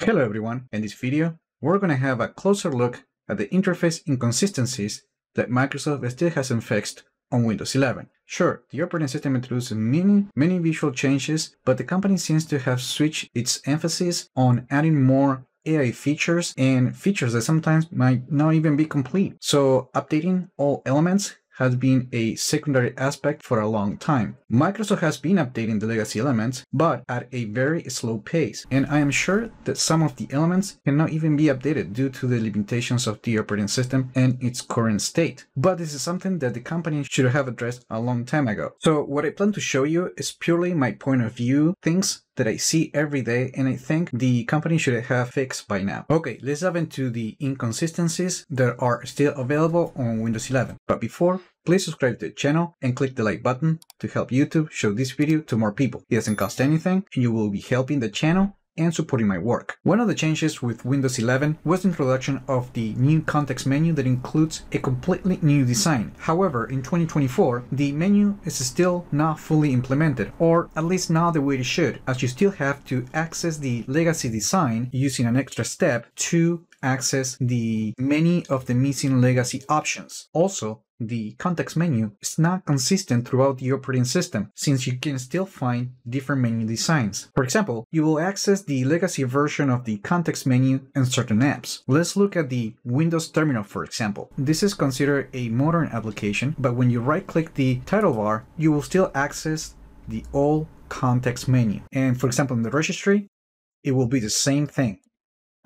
Hello everyone, in this video we're going to have a closer look at the interface inconsistencies that Microsoft still hasn't fixed on Windows 11. Sure, the operating system introduced many, many visual changes, but the company seems to have switched its emphasis on adding more AI features and features that sometimes might not even be complete. So updating all elements has been a secondary aspect for a long time. Microsoft has been updating the legacy elements, but at a very slow pace, and I am sure that some of the elements cannot even be updated due to the limitations of the operating system and its current state. But this is something that the company should have addressed a long time ago. So what I plan to show you is purely my point of view, things that I see every day and I think the company should have fixed by now. Okay, let's dive into the inconsistencies that are still available on Windows 11. But before, please subscribe to the channel and click the like button to help YouTube show this video to more people. It doesn't cost anything and you will be helping the channel and supporting my work. One of the changes with Windows 11 was the introduction of the new context menu that includes a completely new design. However, in 2024, the menu is still not fully implemented, or at least not the way it should, as you still have to access the legacy design using an extra step to access the many of the missing legacy options. Also, the context menu is not consistent throughout the operating system, since you can still find different menu designs. For example, you will access the legacy version of the context menu in certain apps. Let's look at the Windows Terminal, for example. This is considered a modern application, but when you right-click the title bar, you will still access the old context menu. And for example, in the registry, it will be the same thing.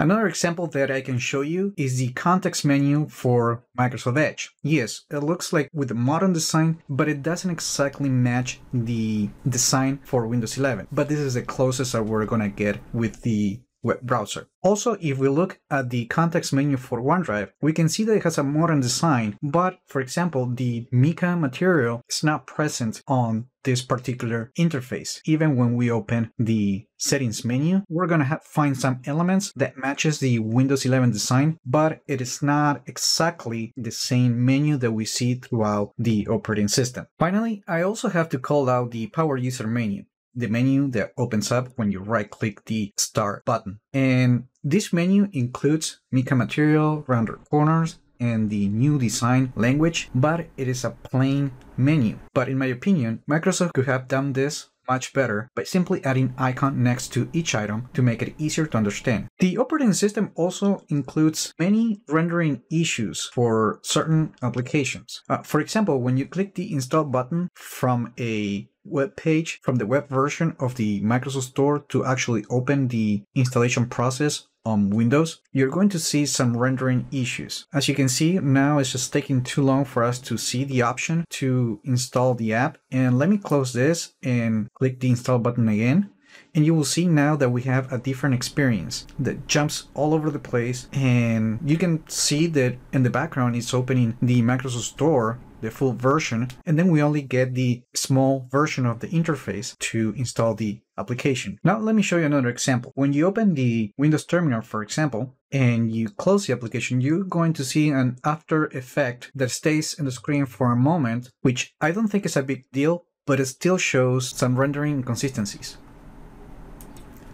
Another example that I can show you is the context menu for Microsoft Edge. Yes, it looks like with the modern design, but it doesn't exactly match the design for Windows 11. But this is the closest that we're gonna get with the web browser. Also, if we look at the context menu for OneDrive, we can see that it has a modern design, but for example, the Mica material is not present on this particular interface. Even when we open the settings menu, we're gonna find some elements that matches the Windows 11 design, but it is not exactly the same menu that we see throughout the operating system. Finally, I also have to call out the Power User menu the menu that opens up when you right click the start button. And this menu includes Mica material, rounded corners, and the new design language, but it is a plain menu. But in my opinion, Microsoft could have done this much better by simply adding icon next to each item to make it easier to understand. The operating system also includes many rendering issues for certain applications. Uh, for example, when you click the install button from a web page from the web version of the Microsoft Store to actually open the installation process on Windows, you're going to see some rendering issues. As you can see, now it's just taking too long for us to see the option to install the app. And let me close this and click the install button again. And you will see now that we have a different experience that jumps all over the place. And you can see that in the background, it's opening the Microsoft Store the full version, and then we only get the small version of the interface to install the application. Now let me show you another example. When you open the Windows Terminal, for example, and you close the application, you're going to see an after effect that stays in the screen for a moment, which I don't think is a big deal, but it still shows some rendering inconsistencies.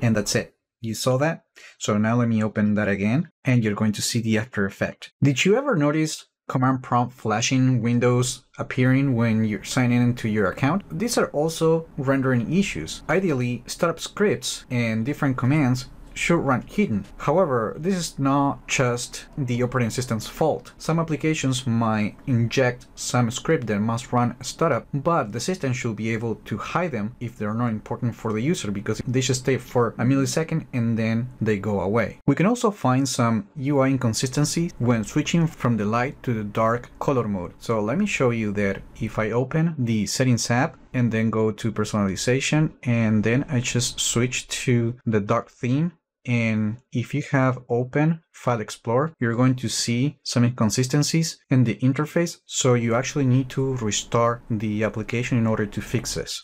And that's it. You saw that? So now let me open that again, and you're going to see the after effect. Did you ever notice command prompt flashing windows appearing when you're signing into your account. These are also rendering issues. Ideally, startup scripts and different commands should run hidden. However, this is not just the operating system's fault. Some applications might inject some script that must run startup, but the system should be able to hide them if they're not important for the user because they should stay for a millisecond and then they go away. We can also find some UI inconsistencies when switching from the light to the dark color mode. So let me show you that if I open the settings app and then go to personalization and then I just switch to the dark theme and if you have open File Explorer, you're going to see some inconsistencies in the interface. So you actually need to restart the application in order to fix this.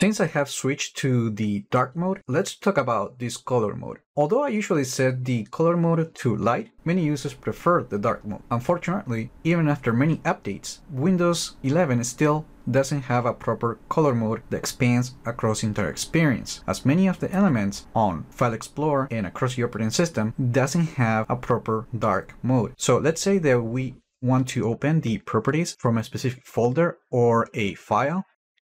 Since I have switched to the dark mode, let's talk about this color mode. Although I usually set the color mode to light, many users prefer the dark mode. Unfortunately, even after many updates, Windows 11 still doesn't have a proper color mode that expands across entire experience, as many of the elements on File Explorer and across the operating system doesn't have a proper dark mode. So let's say that we want to open the properties from a specific folder or a file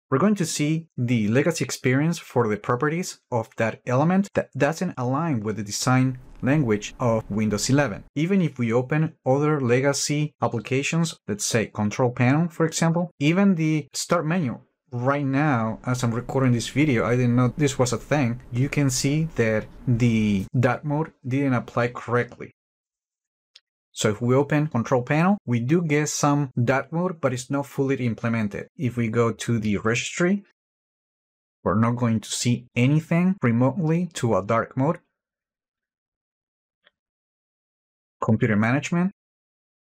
we're going to see the legacy experience for the properties of that element that doesn't align with the design language of Windows 11. Even if we open other legacy applications, let's say Control Panel, for example, even the Start menu. Right now as I'm recording this video I didn't know this was a thing. You can see that the dark mode didn't apply correctly so if we open control panel, we do get some dark mode, but it's not fully implemented. If we go to the registry, we're not going to see anything remotely to a dark mode. Computer management,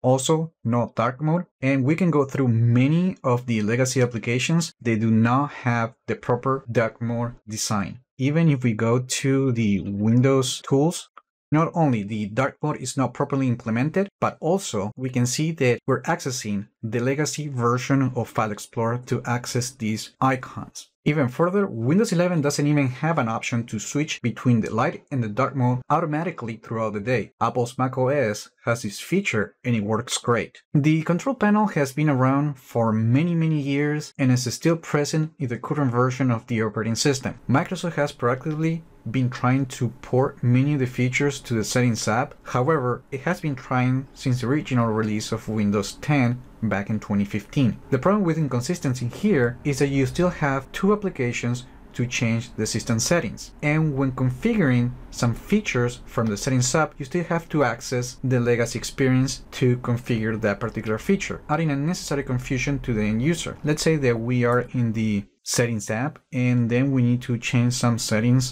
also no dark mode. And we can go through many of the legacy applications. They do not have the proper dark mode design. Even if we go to the Windows tools, not only the dark mode is not properly implemented, but also we can see that we're accessing the legacy version of File Explorer to access these icons. Even further, Windows 11 doesn't even have an option to switch between the light and the dark mode automatically throughout the day. Apple's macOS has this feature and it works great. The control panel has been around for many many years and is still present in the current version of the operating system. Microsoft has proactively been trying to port many of the features to the Settings app. However, it has been trying since the original release of Windows 10 back in 2015. The problem with inconsistency here is that you still have two applications to change the system settings. And when configuring some features from the settings app, you still have to access the legacy experience to configure that particular feature, adding unnecessary confusion to the end user. Let's say that we are in the settings app and then we need to change some settings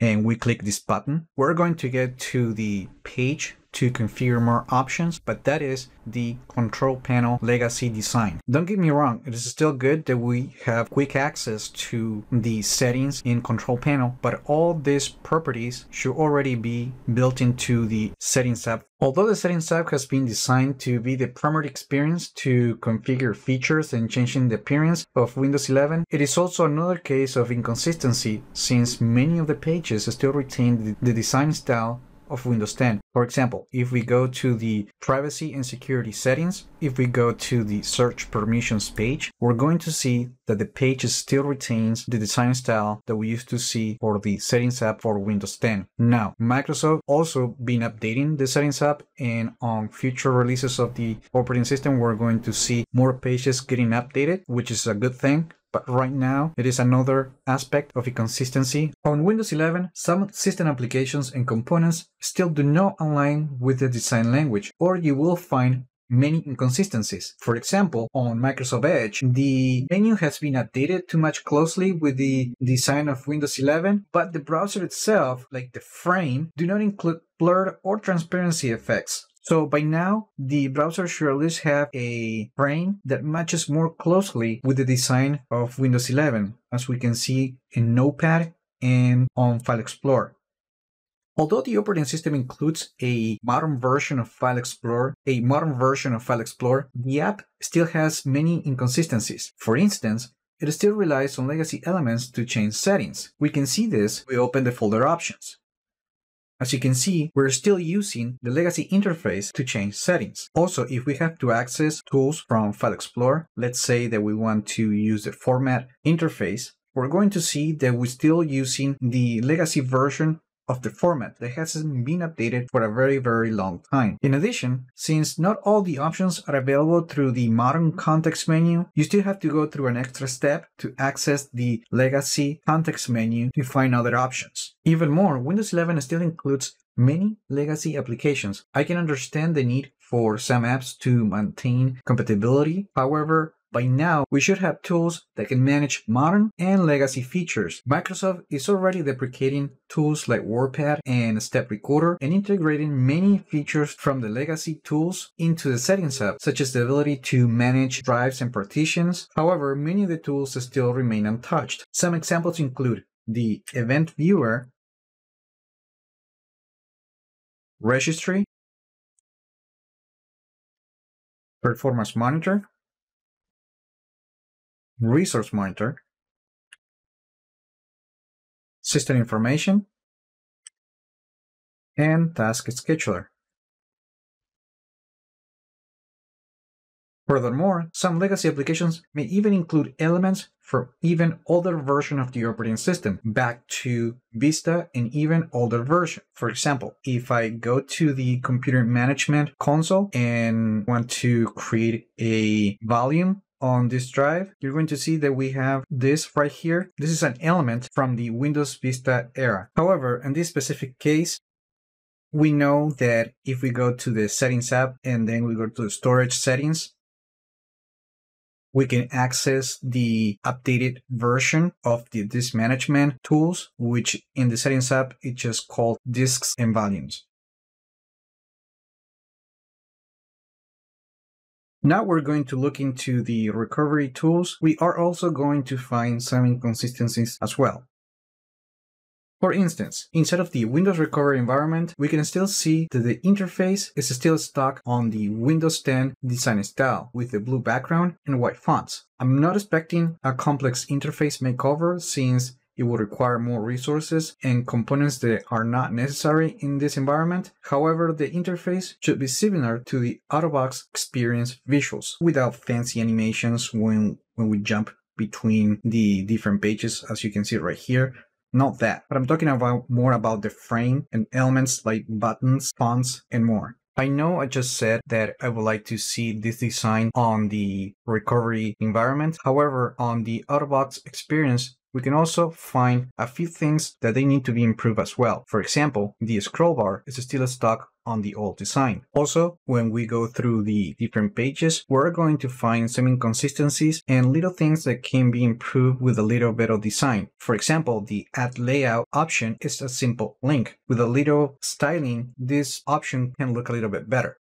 and we click this button, we're going to get to the page to configure more options, but that is the control panel legacy design. Don't get me wrong, it is still good that we have quick access to the settings in control panel, but all these properties should already be built into the settings app. Although the settings app has been designed to be the primary experience to configure features and changing the appearance of Windows 11, it is also another case of inconsistency since many of the pages still retain the design style of Windows 10. For example, if we go to the privacy and security settings, if we go to the search permissions page, we're going to see that the page still retains the design style that we used to see for the settings app for Windows 10. Now, Microsoft also been updating the settings app and on future releases of the operating system, we're going to see more pages getting updated, which is a good thing but right now it is another aspect of inconsistency. On Windows 11, some system applications and components still do not align with the design language, or you will find many inconsistencies. For example, on Microsoft Edge, the menu has been updated too much closely with the design of Windows 11, but the browser itself, like the frame, do not include blur or transparency effects. So by now, the browser should at least have a frame that matches more closely with the design of Windows 11, as we can see in Notepad and on File Explorer. Although the operating system includes a modern version of File Explorer, a modern version of File Explorer, the app still has many inconsistencies. For instance, it still relies on legacy elements to change settings. We can see this we open the folder options. As you can see, we're still using the legacy interface to change settings. Also, if we have to access tools from File Explorer, let's say that we want to use the format interface, we're going to see that we're still using the legacy version of the format that hasn't been updated for a very, very long time. In addition, since not all the options are available through the modern context menu, you still have to go through an extra step to access the legacy context menu to find other options. Even more, Windows 11 still includes many legacy applications. I can understand the need for some apps to maintain compatibility. However, by now, we should have tools that can manage modern and legacy features. Microsoft is already deprecating tools like WordPad and Step Recorder and integrating many features from the legacy tools into the settings app, such as the ability to manage drives and partitions. However, many of the tools still remain untouched. Some examples include the Event Viewer, Registry, Performance Monitor, Resource Monitor, System Information, and Task Scheduler. Furthermore, some legacy applications may even include elements from even older version of the operating system back to Vista and even older version. For example, if I go to the computer management console and want to create a volume on this drive, you're going to see that we have this right here. This is an element from the Windows Vista era. However, in this specific case, we know that if we go to the settings app and then we go to the storage settings, we can access the updated version of the disk management tools, which in the settings app, it's just called disks and volumes. Now we're going to look into the recovery tools. We are also going to find some inconsistencies as well. For instance, inside of the Windows Recovery environment, we can still see that the interface is still stuck on the Windows 10 design style with the blue background and white fonts. I'm not expecting a complex interface makeover since it will require more resources and components that are not necessary in this environment. However, the interface should be similar to the out-of-box experience visuals without fancy animations when, when we jump between the different pages as you can see right here not that, but I'm talking about more about the frame and elements like buttons, fonts, and more. I know I just said that I would like to see this design on the recovery environment. However, on the out-of-box experience, we can also find a few things that they need to be improved as well. For example, the scroll bar is still stuck on the old design. Also, when we go through the different pages, we're going to find some inconsistencies and little things that can be improved with a little bit of design. For example, the add layout option is a simple link. With a little styling, this option can look a little bit better.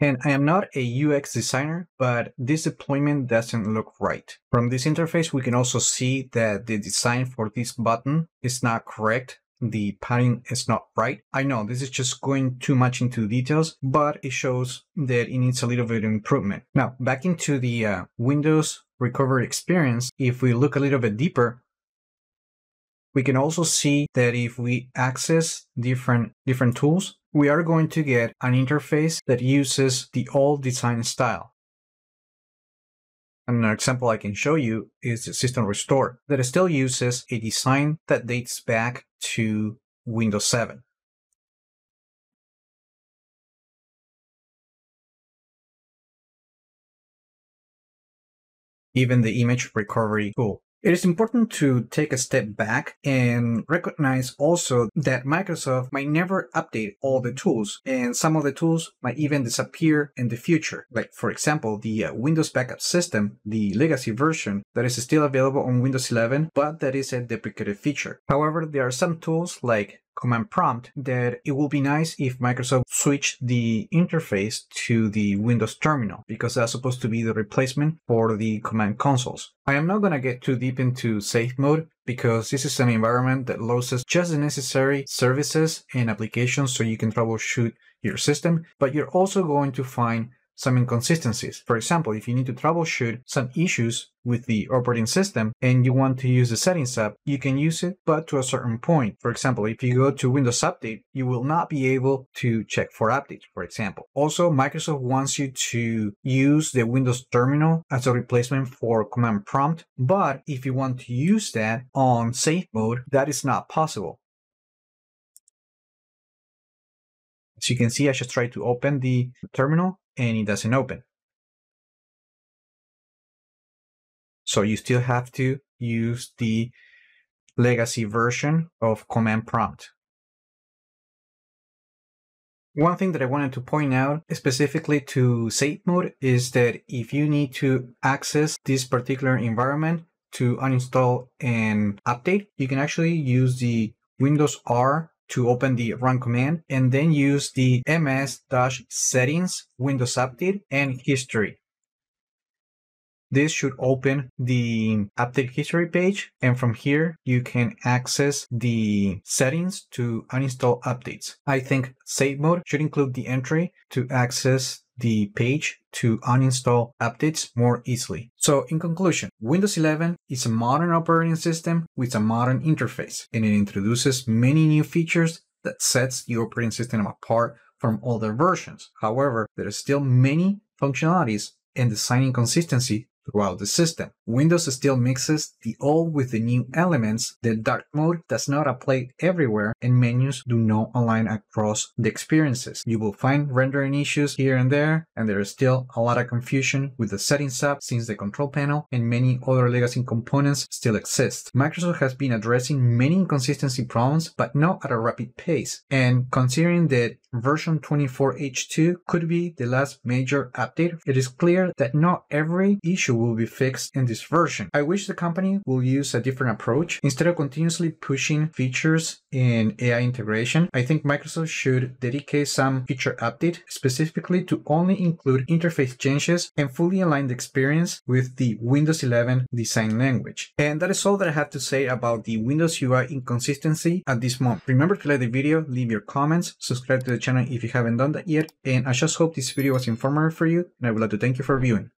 And I am not a UX designer, but this deployment doesn't look right. From this interface, we can also see that the design for this button is not correct the padding is not right. I know this is just going too much into details, but it shows that it needs a little bit of improvement. Now, back into the uh, Windows recovery experience, if we look a little bit deeper, we can also see that if we access different, different tools, we are going to get an interface that uses the old design style. Another example I can show you is the System Restore that still uses a design that dates back to Windows 7. Even the image recovery tool it is important to take a step back and recognize also that Microsoft might never update all the tools, and some of the tools might even disappear in the future. Like, for example, the uh, Windows Backup System, the legacy version that is still available on Windows 11, but that is a deprecated feature. However, there are some tools like command prompt that it will be nice if Microsoft switched the interface to the Windows terminal because that's supposed to be the replacement for the command consoles. I am not going to get too deep into safe mode because this is an environment that loses just the necessary services and applications so you can troubleshoot your system, but you're also going to find some inconsistencies. For example, if you need to troubleshoot some issues with the operating system and you want to use the settings app, you can use it, but to a certain point. For example, if you go to Windows Update, you will not be able to check for updates, for example. Also, Microsoft wants you to use the Windows terminal as a replacement for command prompt, but if you want to use that on safe mode, that is not possible. As you can see, I just tried to open the terminal and it doesn't open. So you still have to use the legacy version of command prompt. One thing that I wanted to point out specifically to safe mode is that if you need to access this particular environment to uninstall and update, you can actually use the Windows R to open the run command and then use the ms-settings Windows Update and history. This should open the update history page and from here you can access the settings to uninstall updates. I think safe mode should include the entry to access the page to uninstall updates more easily. So in conclusion, Windows 11 is a modern operating system with a modern interface, and it introduces many new features that sets the operating system apart from older versions. However, there are still many functionalities and design inconsistency throughout the system. Windows still mixes the old with the new elements. The dark mode does not apply everywhere and menus do not align across the experiences. You will find rendering issues here and there and there is still a lot of confusion with the settings app since the control panel and many other legacy components still exist. Microsoft has been addressing many inconsistency problems but not at a rapid pace and considering that version 24H2 could be the last major update, it is clear that not every issue will be fixed in this version. I wish the company will use a different approach. Instead of continuously pushing features in AI integration, I think Microsoft should dedicate some feature update specifically to only include interface changes and fully align the experience with the Windows 11 design language. And that is all that I have to say about the Windows UI inconsistency at this moment. Remember to like the video, leave your comments, subscribe to the channel if you haven't done that yet, and I just hope this video was informative for you, and I would like to thank you for viewing.